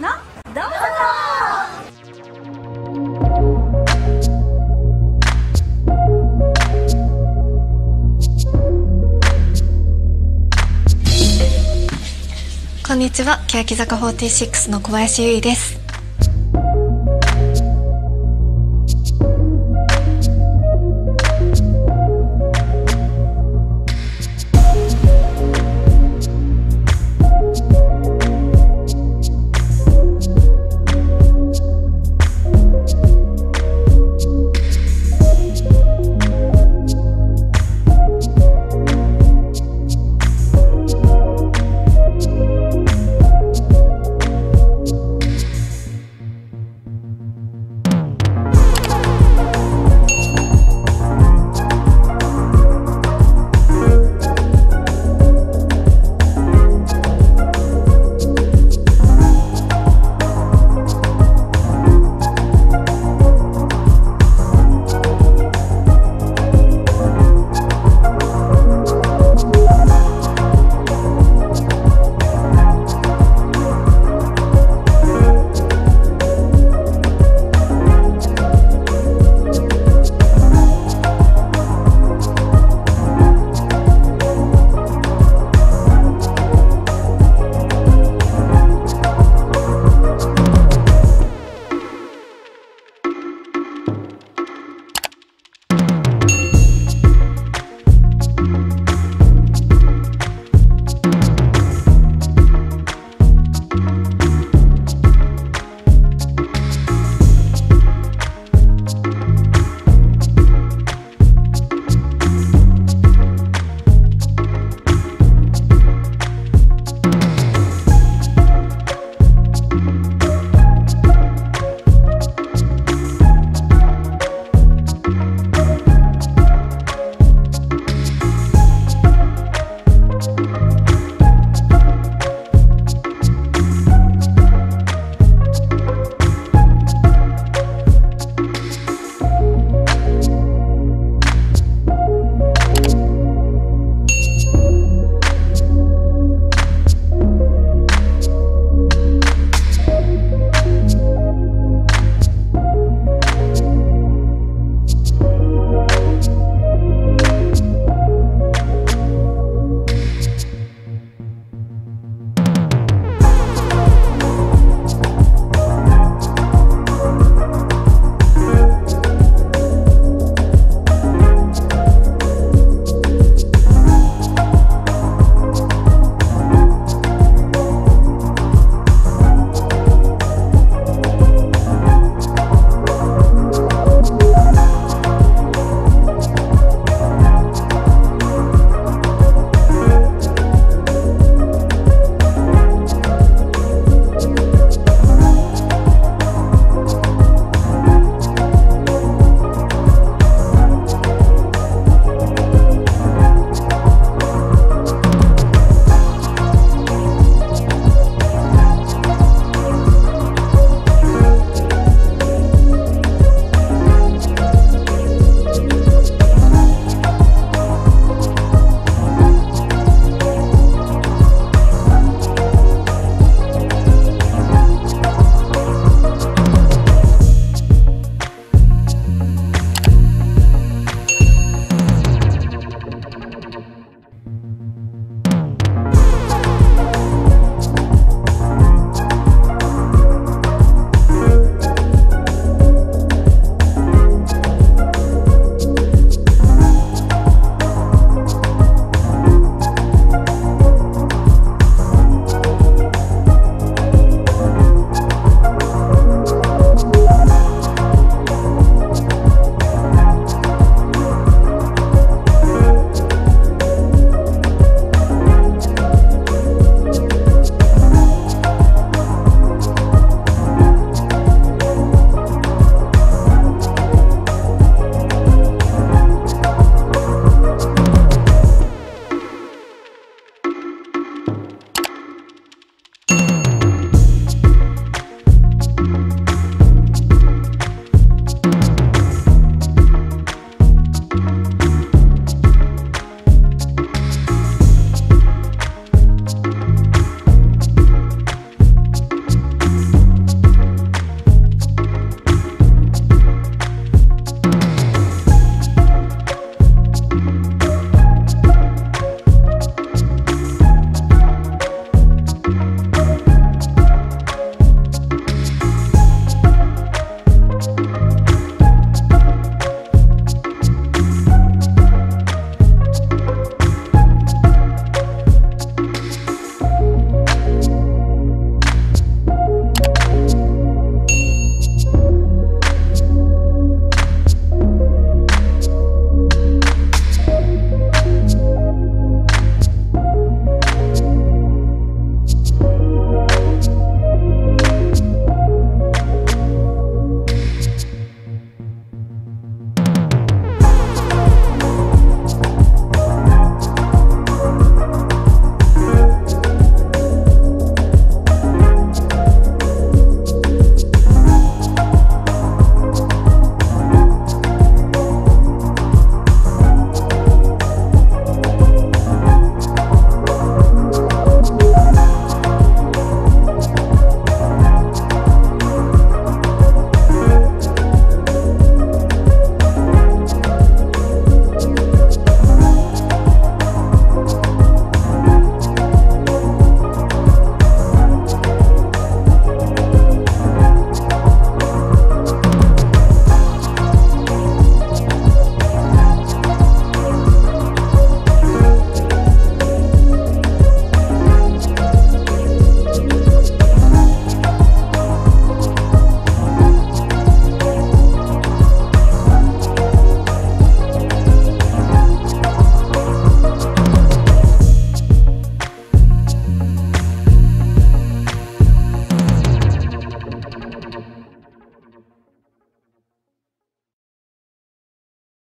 のどうぞ。こんにちは。欅坂46の小林優衣です。